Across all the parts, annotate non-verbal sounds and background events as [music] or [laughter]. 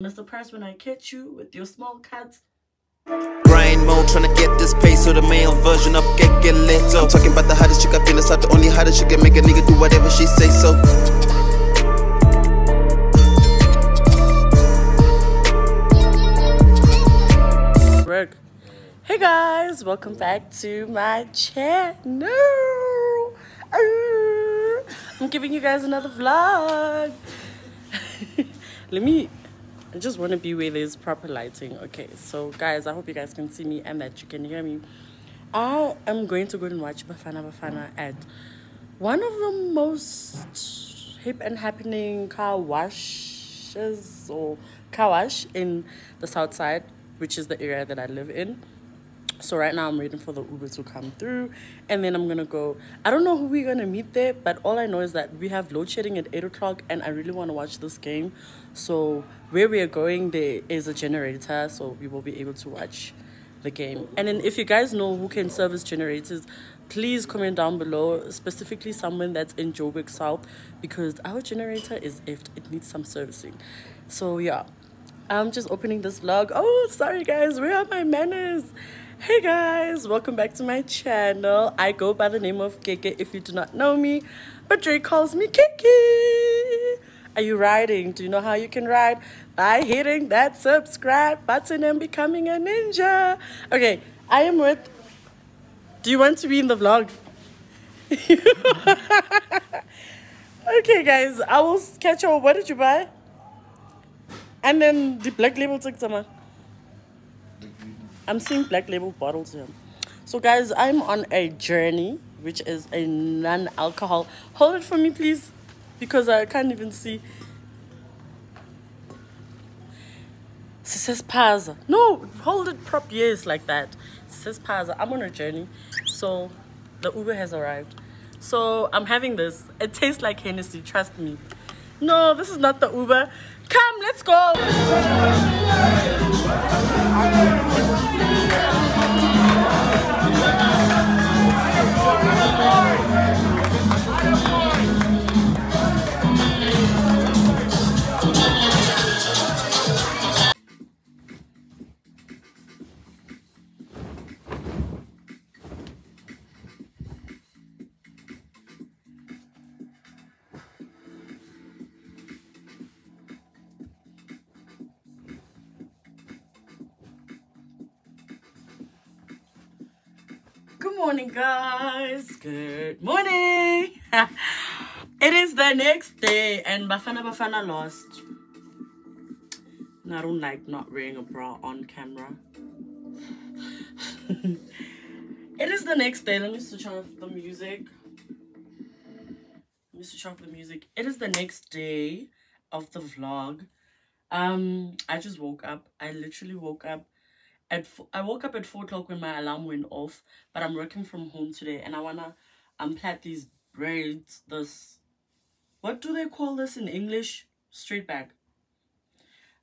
Mr. Price, when I catch you with your small cuts. Grind mode, tryna get this pace, so the male version of get get lit. I'm talking about the hottest chick up in the south, the only hottest chick can make a nigga do whatever she say so. Work. Hey guys, welcome back to my channel. I'm giving you guys another vlog. [laughs] Let me I just want to be where there's proper lighting. Okay, so guys, I hope you guys can see me and that you can hear me. I am going to go and watch Bafana Bafana at one of the most hip and happening car washes or car wash in the south side, which is the area that I live in so right now i'm waiting for the uber to come through and then i'm gonna go. I don't know who we're gonna meet there but all i know is that we have load shedding at 8 o'clock and i really want to watch this game. So where we are going there is a generator so we will be able to watch the game. And then if you guys know who can service generators please comment down below specifically someone that's in joburg south because our generator is if it needs some servicing. So yeah. I'm just opening this vlog oh sorry guys. Where are my manners hey guys welcome back to my channel. I go by the name of keke if you do not know me but drake calls me keke. Are you riding? Do you know how you can ride? By hitting that subscribe button and becoming a ninja. Okay i am with do you want to be in the vlog? [laughs] Okay guys i will catch you what did you buy? And then the black label took some I'm seeing black label bottles here. So guys, I'm on a journey, which is a non-alcohol. Hold it for me, please, because I can't even see. It says Paza. No, hold it prop yes like that. It says Paza. I'm on a journey. So the Uber has arrived. So I'm having this. It tastes like Hennessy, trust me. No, this is not the Uber. Come, let's go. Morning, guys. Good morning. [laughs] it is the next day, and Bafana Bafana lost. I don't like not wearing a bra on camera. [laughs] it is the next day. Let me switch off the music. Let me switch off the music. It is the next day of the vlog. Um, I just woke up. I literally woke up at I woke up at four o'clock when my alarm went off, but I'm working from home today and I wanna unplait these braids. This what do they call this in English? Straight back.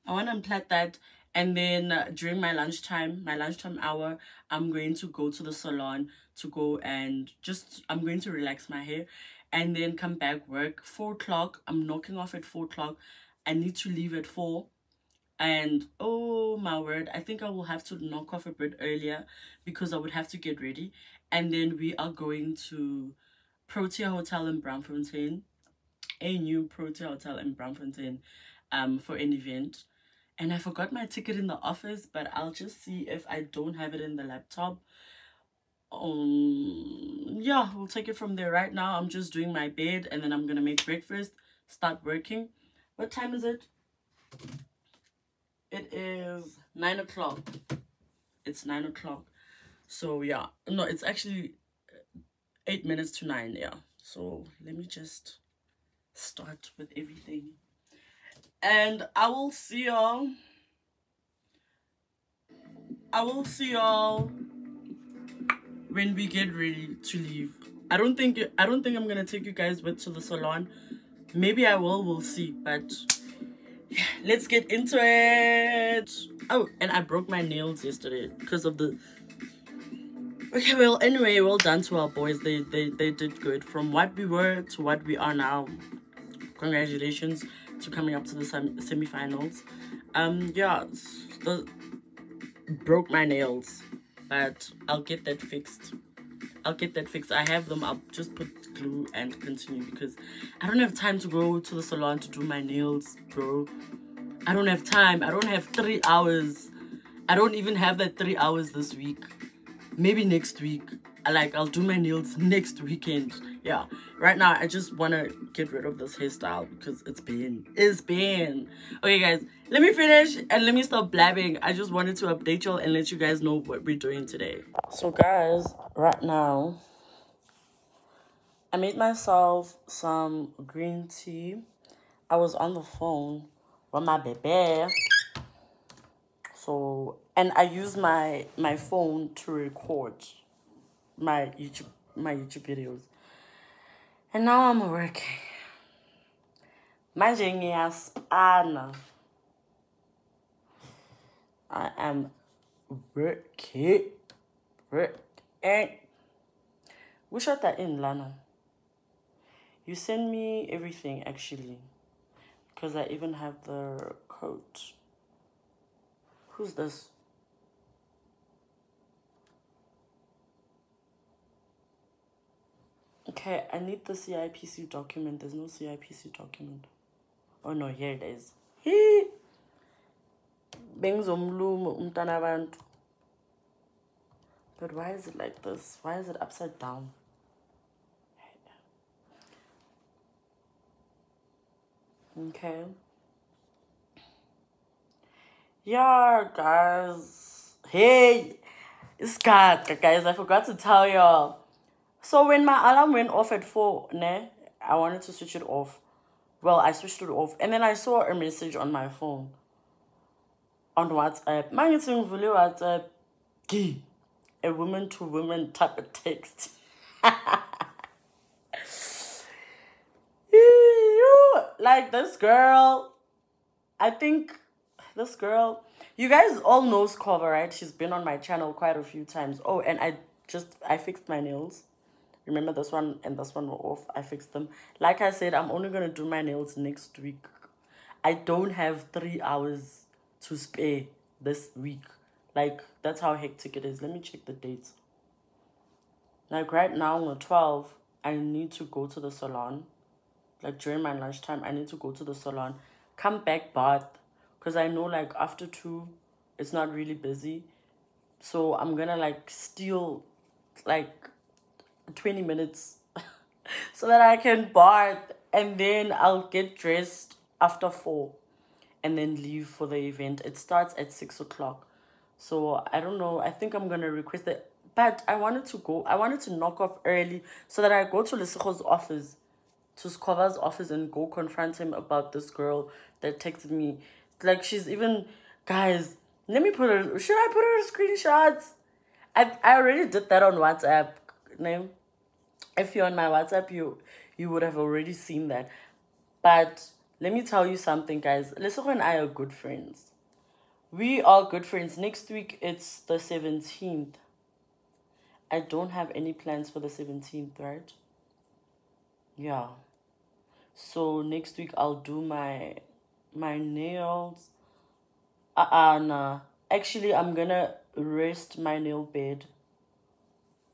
I wanna unplait that and then uh, during my lunchtime, my lunchtime hour, I'm going to go to the salon to go and just I'm going to relax my hair and then come back work. Four o'clock, I'm knocking off at four o'clock. I need to leave at four and oh my word i think i will have to knock off a bit earlier because i would have to get ready. And then we are going to protea hotel in braamfontein a new protea hotel in braamfontein um for an event. And i forgot my ticket in the office but i'll just see if i don't have it in the laptop. Um yeah we'll take it from there. Right now i'm just doing my bed and then i'm gonna make breakfast start working. What time is it it is nine o'clock. It's nine o'clock. So yeah. No it's actually eight minutes to nine yeah. So let me just start with everything. And i will see y'all. I will see y'all when we get ready to leave. I don't think i don't think i'm gonna take you guys with to the salon. Maybe i will we'll see but let's get into it. Oh and i broke my nails yesterday because of the okay well anyway well done to our boys. They they they did good. From what we were to what we are now congratulations to coming up to the sem semifinals. Um, yeah, the broke my nails, but I'll get that fixed. I'll get that fixed. I have them. I'll just put glue and continue because I don't have time to go to the salon to do my nails, bro. I don't have time. I don't have three hours. I don't even have that three hours this week. Maybe next week. I like, I'll do my nails next weekend yeah. Right now i just want to get rid of this hairstyle because it's been it's been. Okay guys let me finish and let me stop blabbing. I just wanted to update y'all and let you guys know what we're doing today. So guys right now i made myself some green tea. I was on the phone with my baby. So and i use my my phone to record my youtube my youtube videos and now I'm working. Manje ngiyaspana. I am working. Working. We shot that in, Lana. You send me everything, actually. Because I even have the coat. Who's this? Okay, I need the CIPC document. There's no CIPC document. Oh no, here it is. [laughs] Hee! Bengzomlumo umntana But why is it like this? Why is it upside down? Okay. Yeah, guys. Hey, it's God, guys. I forgot to tell y'all. So when my alarm went off at 4, ne, I wanted to switch it off. Well, I switched it off. And then I saw a message on my phone. On WhatsApp. Mangiting Vulu WhatsApp. Gee. A woman to woman type of text. like this girl. I think this girl. You guys all know Skova, right? She's been on my channel quite a few times. Oh, and I just I fixed my nails remember this one and this one were off. I fixed them. Like i said i'm only to do my nails next week. I don't have three hours to spare this week. Like that's how hectic it is. Let me check the dates. Like right now on the 12 i need to go to the salon. Like during my lunchtime i need to go to the salon come back bath because i know like after two it's not really busy. So i'm gonna like steal like 20 minutes [laughs] so that I can bath and then I'll get dressed after 4 and then leave for the event. It starts at 6 o'clock. So I don't know. I think I'm to request it. But I wanted to go. I wanted to knock off early so that I go to Lesego's office, to Skova's office and go confront him about this girl that texted me. Like she's even, guys, let me put her, should I put her screenshots? I, I already did that on WhatsApp name. If you're on my WhatsApp, you you would have already seen that. But let me tell you something, guys. Lesego and I are good friends. We are good friends. Next week it's the 17th. I don't have any plans for the 17th, right? Yeah. So next week I'll do my my nails. Uh, uh nah. Actually I'm gonna rest my nail bed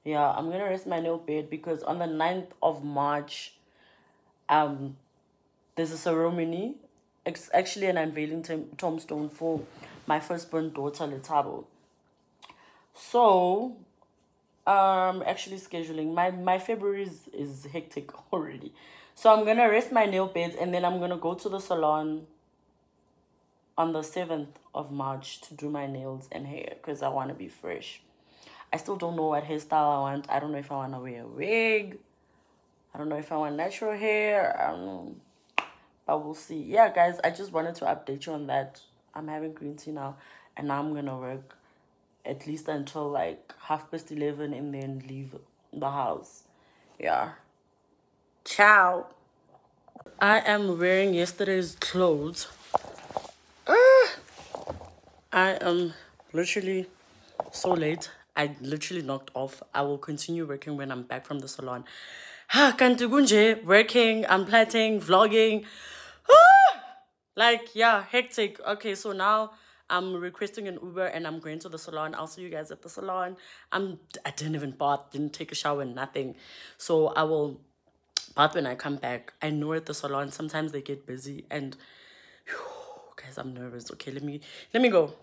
yeah i'm gonna rest my nail bed because on the 9th of march um there's a ceremony. It's actually an unveiling tombstone for my firstborn daughter letabo. So um actually scheduling my my february is, is hectic [laughs] already. So i'm gonna rest my nail beds and then i'm gonna go to the salon on the 7th of march to do my nails and hair because i want to be fresh I still don't know what hairstyle I want. I don't know if I want to wear a wig. I don't know if I want natural hair. I don't know. But we'll see. Yeah, guys, I just wanted to update you on that. I'm having green tea now. And now I'm going to work at least until like half past 11 and then leave the house. Yeah. Ciao. I am wearing yesterday's clothes. Uh, I am literally so late. I literally knocked off. I will continue working when I'm back from the salon. Ha, kanti working, I'm plaiting, vlogging. Ah! like yeah hectic okay so now i'm requesting an uber and i'm going to the salon i'll see you guys at the salon i'm i didn't even bath didn't take a shower nothing so i will bath when i come back i know at the salon sometimes they get busy and [sighs] whew, guys i'm nervous okay let me let me go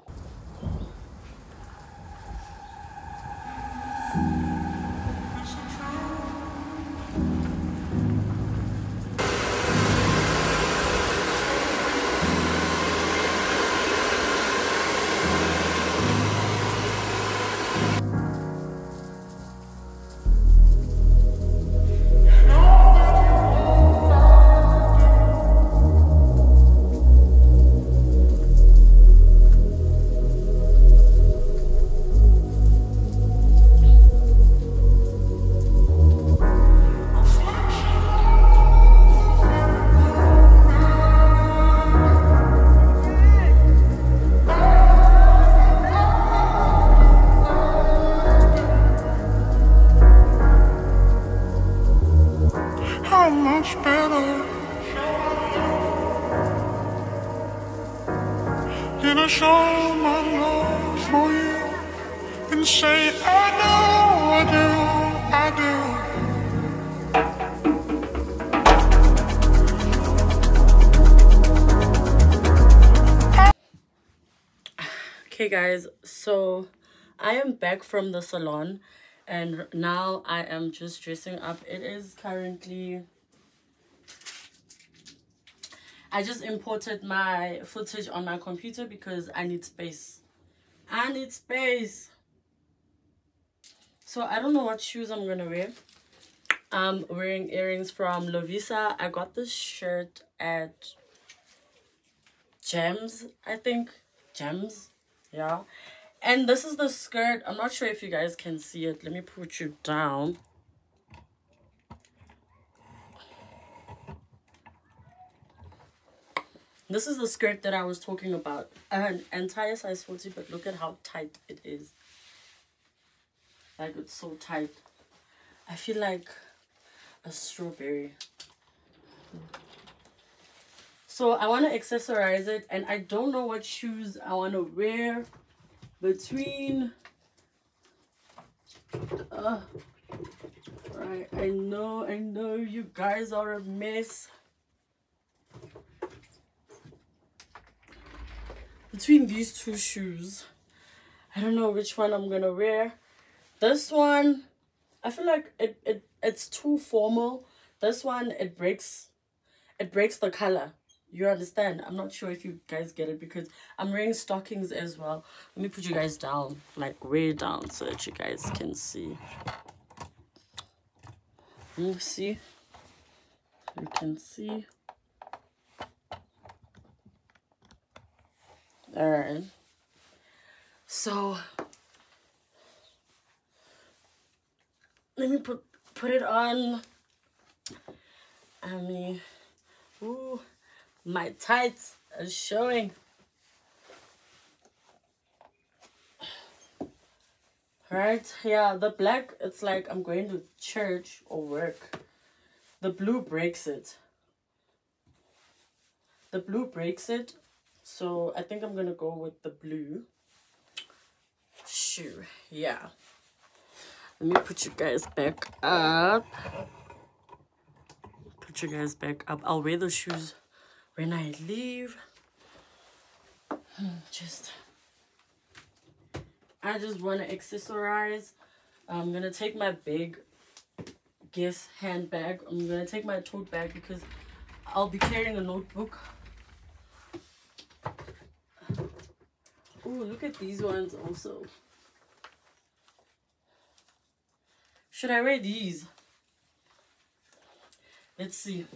okay guys so i am back from the salon and now i am just dressing up. It is currently i just imported my footage on my computer because i need space. I need space. So i don't know what shoes i'm gonna wear. I'm wearing earrings from lovisa. I got this shirt at gems i think. Gems yeah. And this is the skirt. I'm not sure if you guys can see it. Let me put you down this is the skirt that i was talking about. An entire size 40 but look at how tight it is. Like it's so tight. I feel like a strawberry. So I want to accessorize it and I don't know what shoes I want to wear between uh, right I know I know you guys are a mess between these two shoes I don't know which one I'm gonna wear. This one I feel like it, it it's too formal. This one it breaks it breaks the color. You understand? I'm not sure if you guys get it because i'm wearing stockings as well. Let me put you guys down like way down so that you guys can see. You see? You can see all right so let me put put it on i mean ooh my tights are showing. Right, yeah, the black, it's like I'm going to church or work. The blue breaks it. The blue breaks it. So I think I'm going to go with the blue. Shoe, yeah. Let me put you guys back up. Put you guys back up. I'll wear the shoes when I leave, hmm, just, I just want to accessorize. I'm going to take my big Guess handbag. I'm going to take my tote bag because I'll be carrying a notebook. Look at these ones also. Should I wear these? Let's see.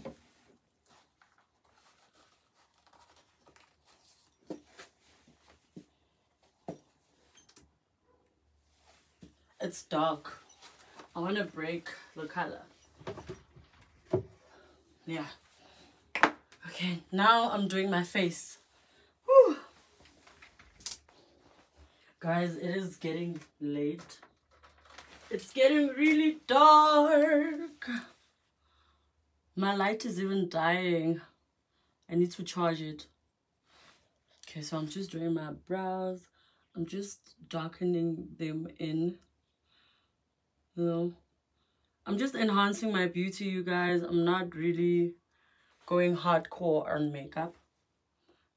It's dark. I want to break the color. Yeah. Okay, now I'm doing my face. Whew. Guys, it is getting late. It's getting really dark. My light is even dying. I need to charge it. Okay, so I'm just doing my brows. I'm just darkening them in. You know, I'm just enhancing my beauty, you guys. I'm not really going hardcore on makeup.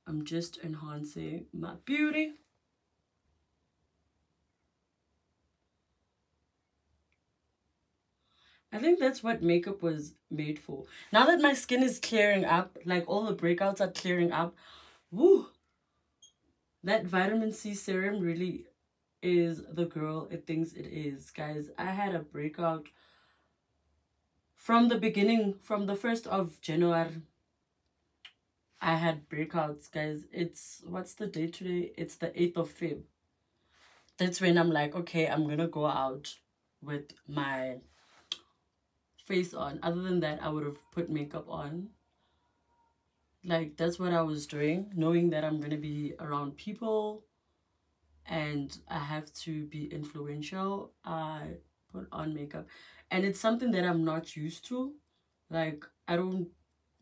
I'm just enhancing my beauty. I think that's what makeup was made for. Now that my skin is clearing up, like all the breakouts are clearing up, woo, that vitamin C serum really is the girl it thinks it is. Guys, I had a breakout from the beginning, from the 1st of January. I had breakouts, guys. It's, what's the date today? It's the 8th of Feb. That's when I'm like, okay, I'm going to go out with my face on. Other than that, I would have put makeup on. Like, that's what I was doing, knowing that I'm going to be around people and I have to be influential. I put on makeup. And it's something that I'm not used to. Like, I don't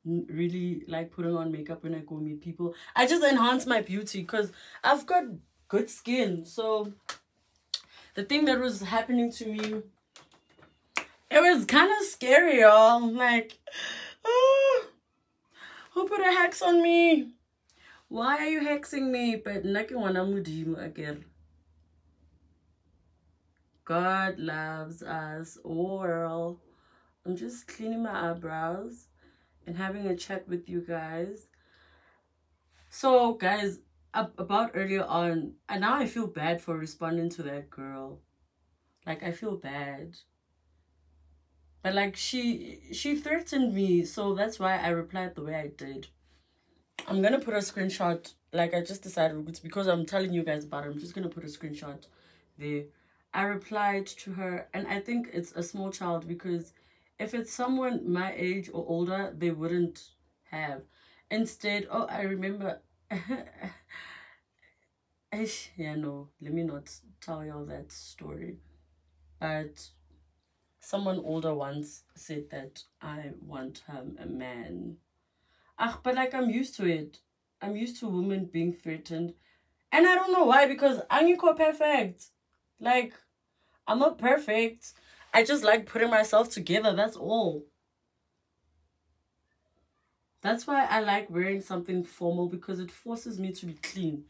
really like putting on makeup when I go meet people. I just enhance my beauty because I've got good skin. So, the thing that was happening to me it was kind of scary, y'all. Like, oh, who put a hex on me? Why are you hexing me? But again. God loves us all. I'm just cleaning my eyebrows and having a chat with you guys. So, guys, about earlier on, and now I feel bad for responding to that girl. Like, I feel bad but like she she threatened me so that's why i replied the way i did. I'm gonna put a screenshot like i just decided it's because i'm telling you guys about it i'm just gonna put a screenshot there. I replied to her and i think it's a small child because if it's someone my age or older they wouldn't have. Instead oh i remember [laughs] yeah no let me not tell y'all that story. But someone older once said that I want um, a man. Ah, but like I'm used to it. I'm used to women being threatened. And I don't know why, because I'm not perfect. Like, I'm not perfect. I just like putting myself together, that's all. That's why I like wearing something formal because it forces me to be clean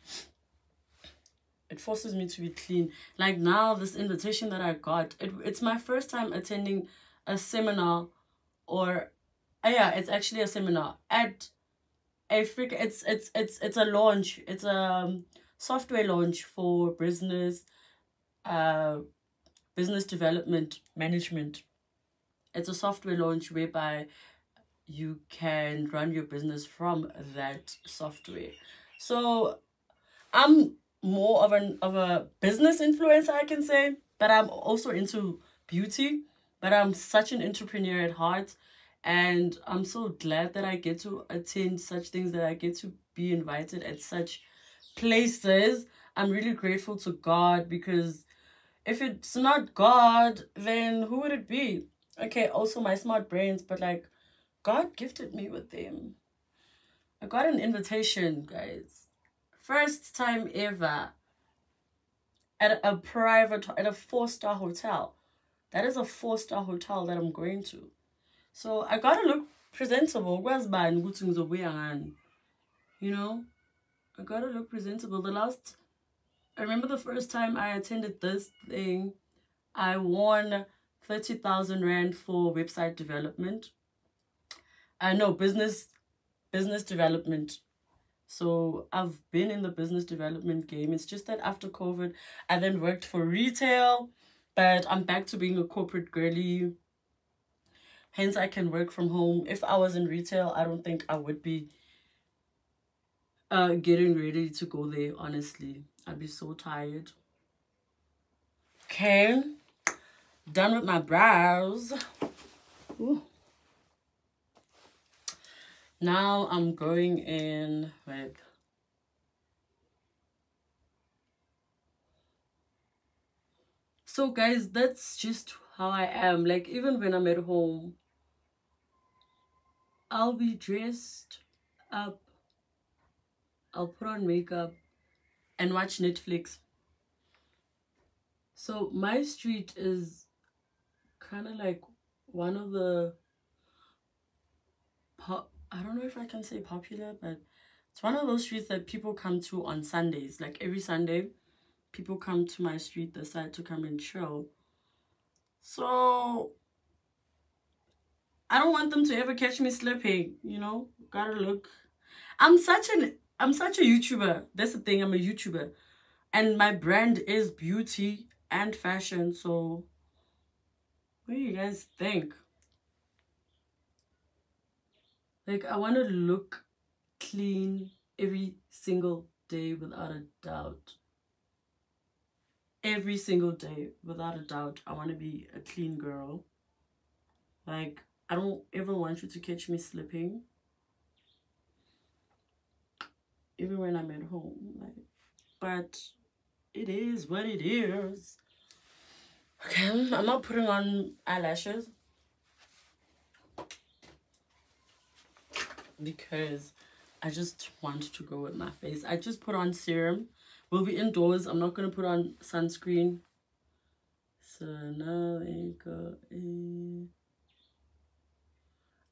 it forces me to be clean. Like now this invitation that i got it, it's my first time attending a seminar or uh, yeah it's actually a seminar at a freak it's it's it's it's a launch it's a um, software launch for business uh business development management. It's a software launch whereby you can run your business from that software. So i'm more of an of a business influencer, I can say. But I'm also into beauty. But I'm such an entrepreneur at heart. And I'm so glad that I get to attend such things, that I get to be invited at such places. I'm really grateful to God because if it's not God, then who would it be? Okay, also my smart brains, but like God gifted me with them. I got an invitation, guys first time ever at a private at a four-star hotel. That is a four-star hotel that i'm going to. So i gotta look presentable. You know? I gotta look presentable. The last i remember the first time i attended this thing i won 30,000 rand for website development. Uh, I know business business development so I've been in the business development game. It's just that after COVID, I then worked for retail, but I'm back to being a corporate girly. Hence, I can work from home. If I was in retail, I don't think I would be uh, getting ready to go there, honestly. I'd be so tired. Okay, done with my brows. Ooh. Now I'm going in with So guys, that's just how I am. Like even when I'm at home, I'll be dressed up I'll put on makeup and watch Netflix. So my street is kind of like one of the pop I don't know if I can say popular, but it's one of those streets that people come to on Sundays. Like every Sunday, people come to my street, decide to come and chill. So I don't want them to ever catch me slipping, you know? Gotta look. I'm such an I'm such a YouTuber. That's the thing, I'm a YouTuber. And my brand is beauty and fashion. So what do you guys think? Like I want to look clean every single day without a doubt. Every single day without a doubt. I want to be a clean girl. Like I don't ever want you to catch me slipping. Even when I'm at home. Like but it is what it is. Okay, I'm not putting on eyelashes. Because I just want to go with my face. I just put on serum. We'll be indoors. I'm not going to put on sunscreen. So now we go. In.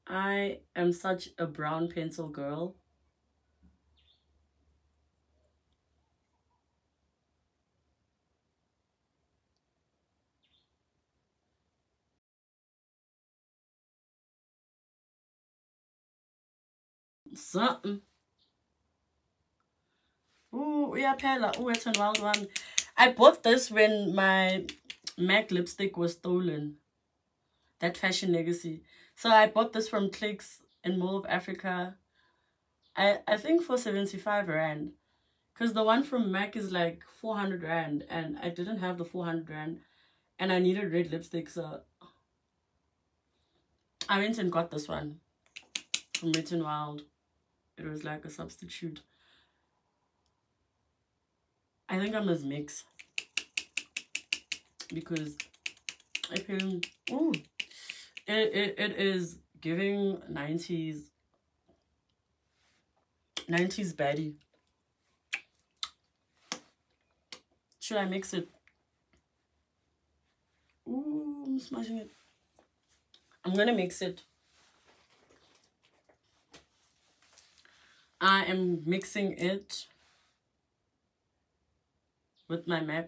I am such a brown pencil girl. Something. Oh, yeah, Ooh, uyaphela uwet and wild one. I bought this when my MAC lipstick was stolen. That fashion legacy. So I bought this from Clicks in Mall of Africa. I, I think for 75 rand. Because the one from MAC is like 400 rand. And I didn't have the 400 rand. And I needed red lipstick. So I went and got this one. From Wet n Wild it was like a substitute. I think I must mix. Because I feel oh it, it, it is giving 90s 90s baddie should I mix it? Ooh, I'm smashing it. I'm gonna mix it I am mixing it with my MAC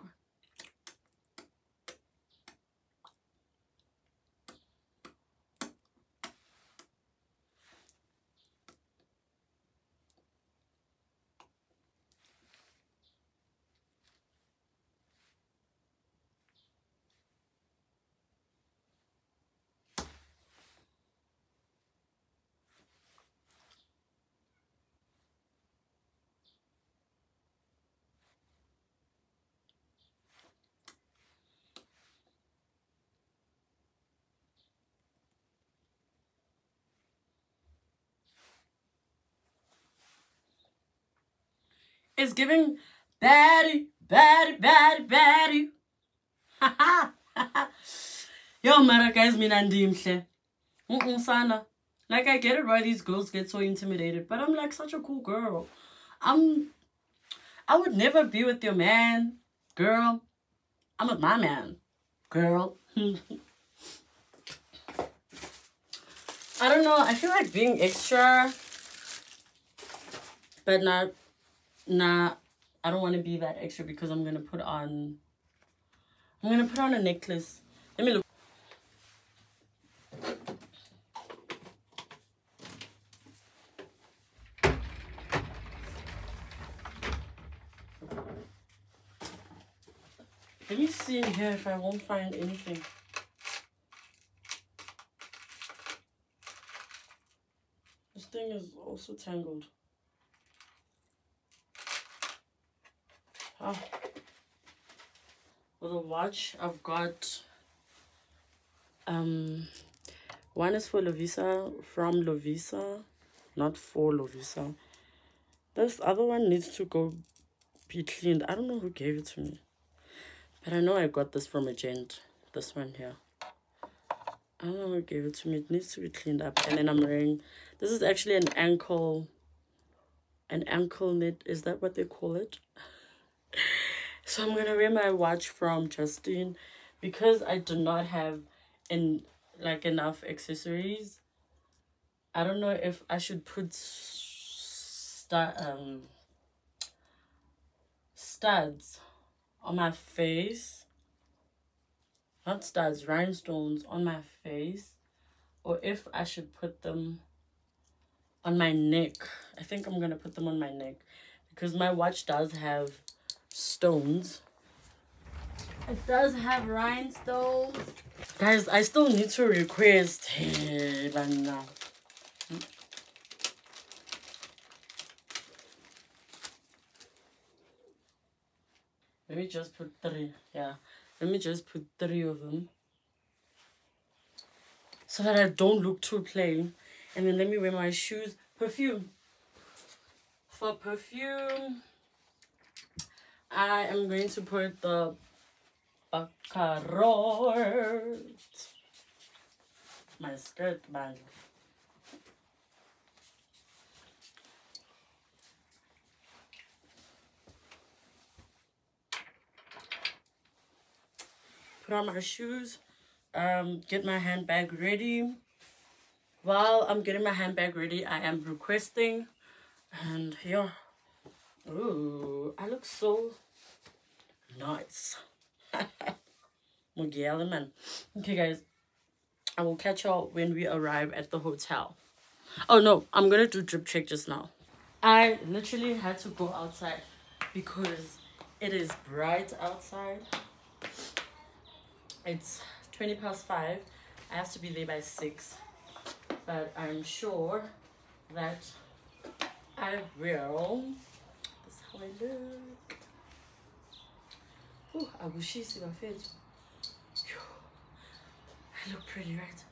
It's giving baddie, baddie, baddie, baddie. [laughs] Yo, mara guys, mina ndimhle. Mm sana. Like I get it why these girls get so intimidated, but I'm like such a cool girl. I'm I would never be with your man, girl. I'm with my man, girl. [laughs] I don't know. I feel like being extra, but not nah, I don't want to be that extra because I'm going to put on, I'm going to put on a necklace. Let me look. Let me see in here if I won't find anything. This thing is also tangled. Oh. for the watch i've got um one is for lovisa from lovisa not for lovisa this other one needs to go be cleaned i don't know who gave it to me but i know i got this from a gent this one here i don't know who gave it to me it needs to be cleaned up and then i'm wearing this is actually an ankle an ankle knit. Is that what they call it? [laughs] so I'm gonna wear my watch from Justine because I do not have in like enough accessories. I don't know if I should put stud um studs on my face. Not studs, rhinestones on my face. Or if I should put them on my neck. I think I'm gonna put them on my neck because my watch does have stones. It does have rhinestones. Guys, I still need to request. Now. Let me just put three. Yeah. Let me just put three of them. So that I don't look too plain. And then let me wear my shoes. Perfume. For perfume, I am going to put the Baccarat. My skirt bag. Put on my shoes. Um, get my handbag ready while I'm getting my handbag ready, I am requesting. And yeah. Ooh, I look so nice. [laughs] man. Okay, guys. I will catch y'all when we arrive at the hotel. Oh, no. I'm going to do drip check just now. I literally had to go outside because it is bright outside. It's 20 past 5. I have to be there by 6 but I'm sure that I will. How I look. Ooh, abushisi bafethu. I look pretty, right?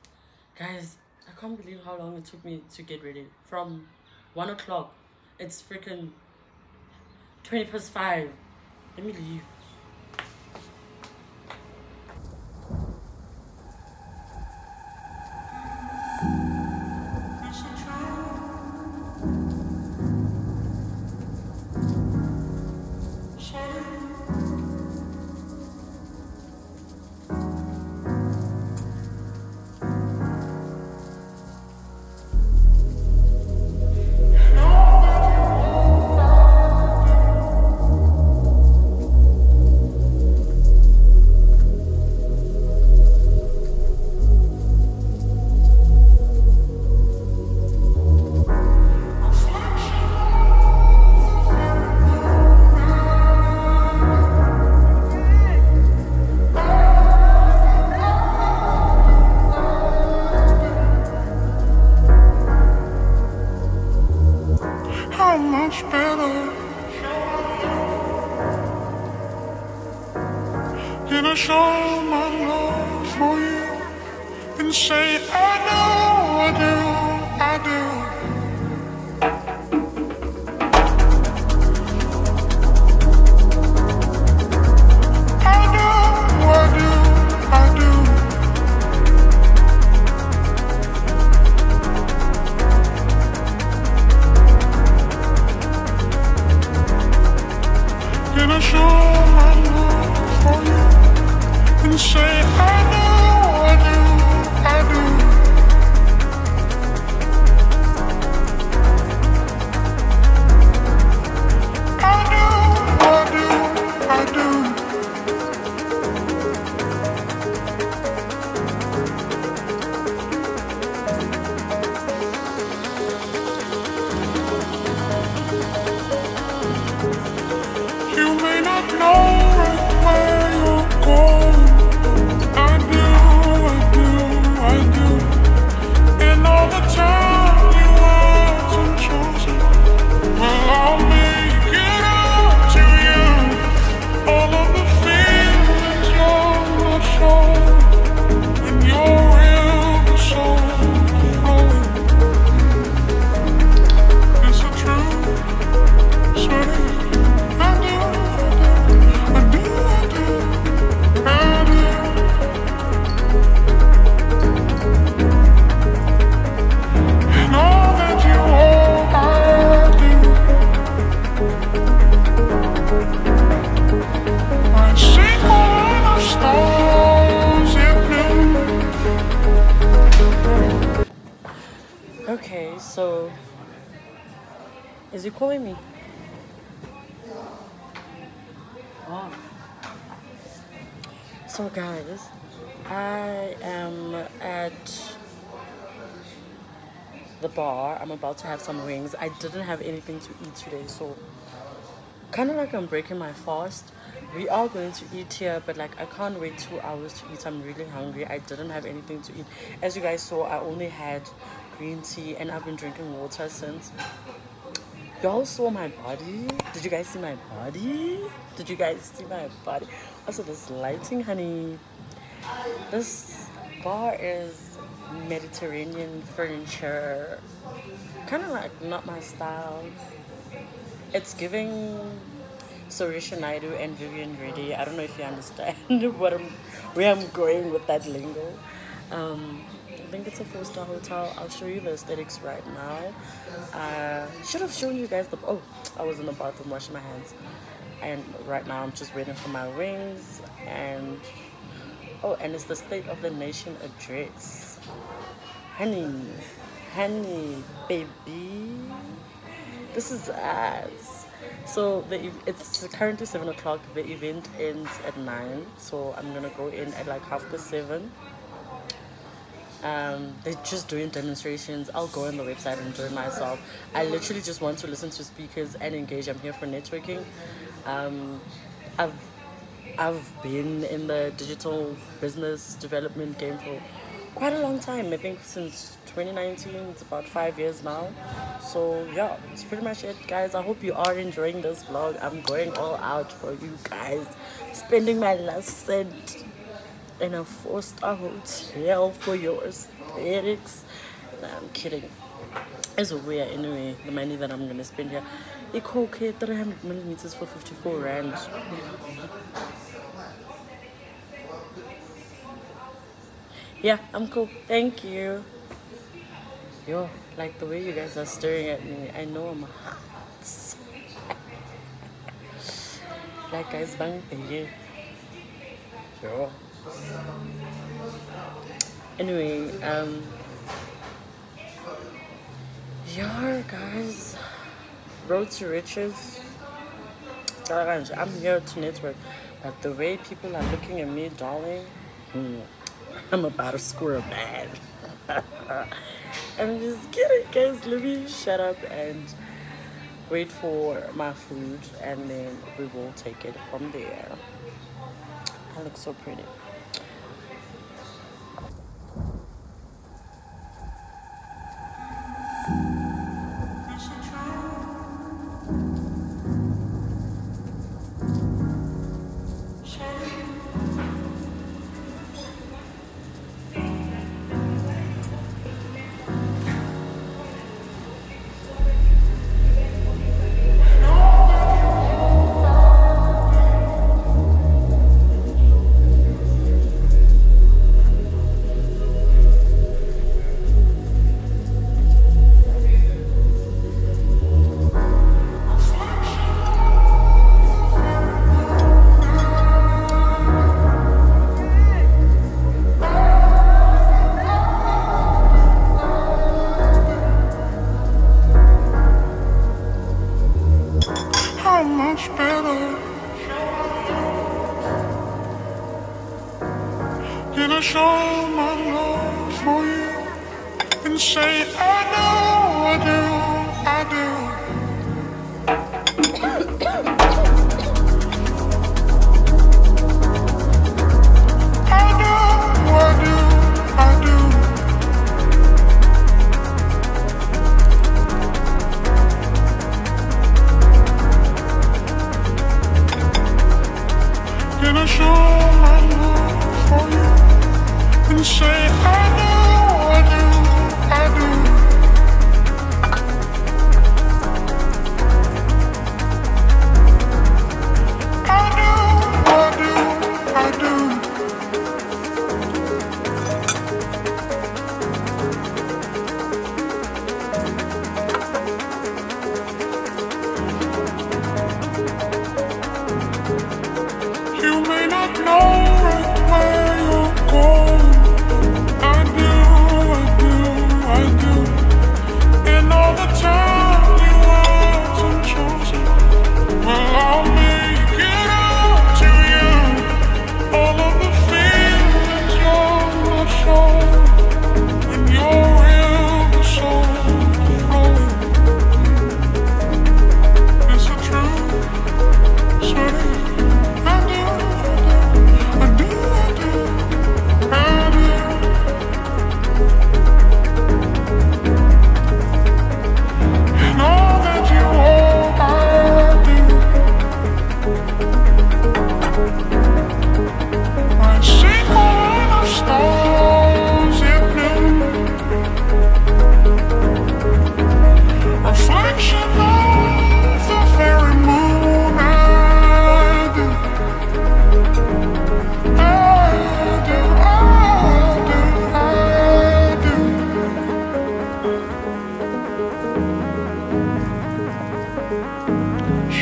Guys, I can't believe how long it took me to get ready. From 1 o'clock, it's freaking 20 past 5. Let me leave. Can I show my love for you and say I know? Is he calling me? Oh. So, guys, I am at the bar. I'm about to have some wings. I didn't have anything to eat today, so kind of like I'm breaking my fast. We are going to eat here, but like I can't wait two hours to eat. I'm really hungry. I didn't have anything to eat. As you guys saw, I only had green tea and I've been drinking water since. Y'all saw my body? Did you guys see my body? Did you guys see my body? Also, this lighting, honey. This bar is Mediterranean furniture. Kind of like not my style. It's giving Sarisha Naidu and Vivian Reddy. I don't know if you understand [laughs] what I'm, where I'm going with that lingo. Um, think it's a four-star hotel. I'll show you the aesthetics right now. Uh, should have shown you guys the. Oh, I was in the bathroom washing my hands, and right now I'm just waiting for my rings. and. Oh, and it's the State of the Nation address. Honey, honey, baby. This is us. So the it's currently seven o'clock. The event ends at nine. So I'm gonna go in at like half past seven. Um, they're just doing demonstrations. I'll go on the website and join myself. I literally just want to listen to speakers and engage. I'm here for networking. Um, I've I've been in the digital business development game for quite a long time. I think since 2019. It's about five years now. So yeah, it's pretty much it, guys. I hope you are enjoying this vlog. I'm going all out for you guys. Spending my last cent in a four-star hotel for your aesthetics. Nah, I'm kidding. It's a weird anyway, the money that I'm gonna spend here. It's okay, 300 millimeters for 54 rand. Yeah, I'm cool. Thank you. Yo, like the way you guys are staring at me, I know I'm hot. like guys bang Yo. Anyway, um yeah guys. Road to riches. I'm here to network. But the way people are looking at me, darling, hmm, I'm about to score a bag. [laughs] I'm just kidding, guys. Let me shut up and wait for my food, and then we will take it from there. I look so pretty.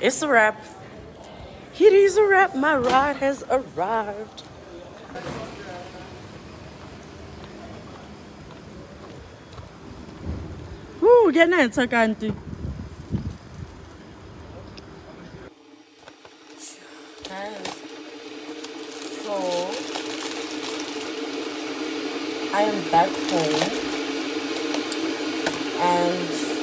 it's a wrap. It is a wrap. My ride has arrived. Woo, get that, Sakanti. So, I am back home and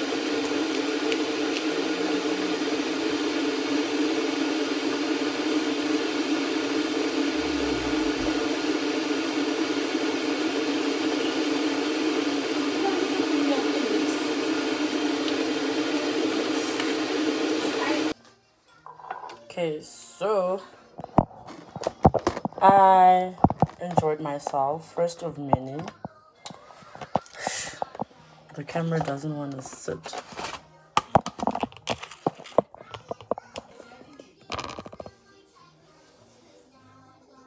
Okay, so I enjoyed myself, first of many. The camera doesn't want to sit.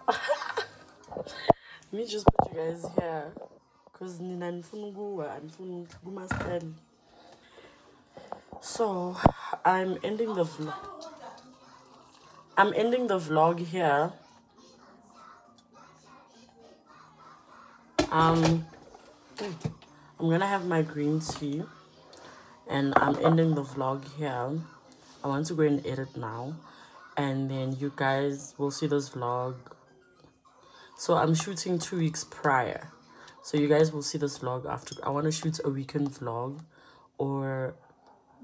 [laughs] me just put you guys here because nina so i'm ending the vlog I'm ending the vlog here. Um, I'm gonna have my green tea and I'm ending the vlog here. I want to go and edit now and then you guys will see this vlog. So I'm shooting two weeks prior. So you guys will see this vlog after. I want to shoot a weekend vlog or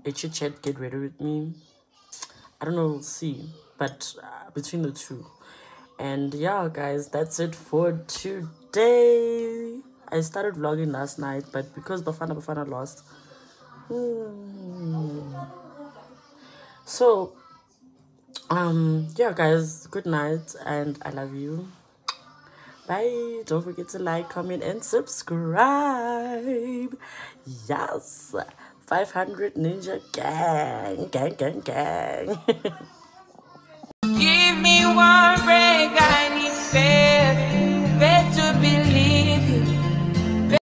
a chit chat get ready with me. I don't know, we'll see. But uh, between the two. And yeah guys that's it for today. I started vlogging last night but because bafana bafana lost. Hmm. so um yeah guys good night and i love you. Bye. Don't forget to like comment and subscribe. Yes 500 ninja gang gang gang gang Give me one break, I need faith.